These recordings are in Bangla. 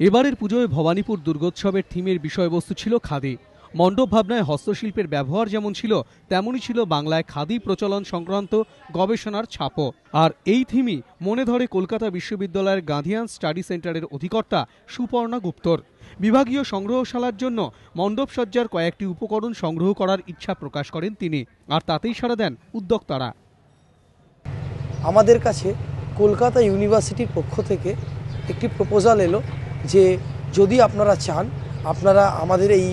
এবারের পুজোয় ভবানীপুর দুর্গোৎসবের থিমের বিষয়বস্তু ছিল খাদি। মণ্ডপ ভাবনায় হস্তশিল্পের ব্যবহার যেমন ছিল, তেমনই ছিল বাংলায় খাদি প্রচলন সংক্রান্ত গবেষণার ছাপও। আর এই থিমই মনে ধরে কলকাতা বিশ্ববিদ্যালয়ের গাঁধিয়ান স্টাডি সেন্টারের অধিকর্তা সুপর্ণা গুপ্তর। বিভাগীয় সংগ্রহশালার জন্য মণ্ডপ সজ্জার কয়েকটি উপকরণ সংগ্রহ করার ইচ্ছা প্রকাশ করেন তিনি, আর তাতেই সাড়া দেন উদ্যোক্তারা। আমাদের কাছে কলকাতা ইউনিভার্সিটির পক্ষ থেকে একটি প্রপোজাল এলো যে যদি আপনারা চান, আপনারা আমাদের এই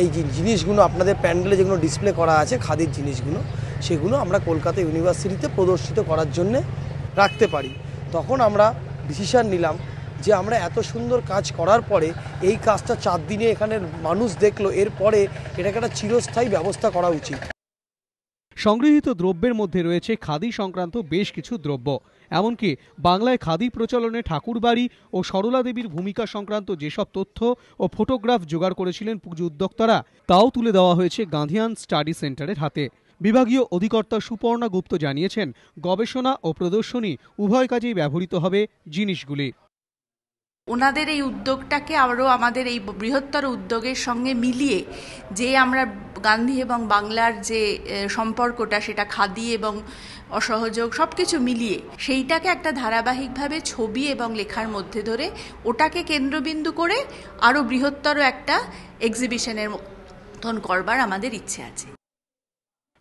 এই জিনিসগুলো, আপনাদের প্যান্ডেলে যেগুলো ডিসপ্লে করা আছে, খাদির জিনিসগুলো, সেগুলো আমরা কলকাতা ইউনিভার্সিটিতে প্রদর্শিত করার জন্য রাখতে পারি। তখন আমরা ডিসিশন নিলাম যে আমরা এত সুন্দর কাজ করার পরে এই কাজটা চার দিনে এখানের মানুষ দেখল, এরপরে এটাকে একটা চিরস্থায়ী ব্যবস্থা করা উচিত। সংগৃহীত দ্রব্যের মধ্যে রয়েছে খাদি সংক্রান্ত বেশ কিছু দ্রব্য। এমনকি বাংলায় খাদি প্রচলনে ঠাকুরবাড়ি ও সরলা দেবীর ভূমিকা সংক্রান্ত যেসব তথ্য ও ফটোগ্রাফ জোগাড় করেছিলেন পুজো উদ্যোক্তারা, তাও তুলে দেওয়া হয়েছে গাঁধিয়ান স্টাডি সেন্টারের হাতে। বিভাগীয় অধিকর্তা সুপর্ণা গুপ্ত জানিয়েছেন, গবেষণা ও প্রদর্শনী উভয় কাজেই ব্যবহৃত হবে জিনিসগুলি। ওনাদের এই উদ্যোগটাকে আরও আমাদের এই বৃহত্তর উদ্যোগের সঙ্গে মিলিয়ে যে আমরা গান্ধী এবং বাংলার যে সম্পর্কটা সেটা খাদি এবং অসহযোগ সব কিছু মিলিয়ে সেইটাকে একটা ধারাবাহিকভাবে ছবি এবং লেখার মধ্যে ধরে ওটাকে কেন্দ্রবিন্দু করে আরও বৃহত্তর একটা এক্সিবিশনের মতন করবার আমাদের ইচ্ছে আছে।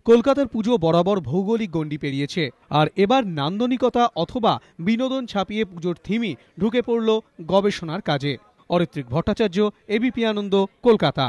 কলকাতার পুজো বরাবর ভৌগোলিক গণ্ডি পেরিয়েছে, আর এবার নান্দনিকতা অথবা বিনোদন ছাপিয়ে পুজোর থিমই ঢুকে পড়ল গবেষণার কাজে। অরিত্রিক ভট্টাচার্য এবিপি আনন্দ, কলকাতা।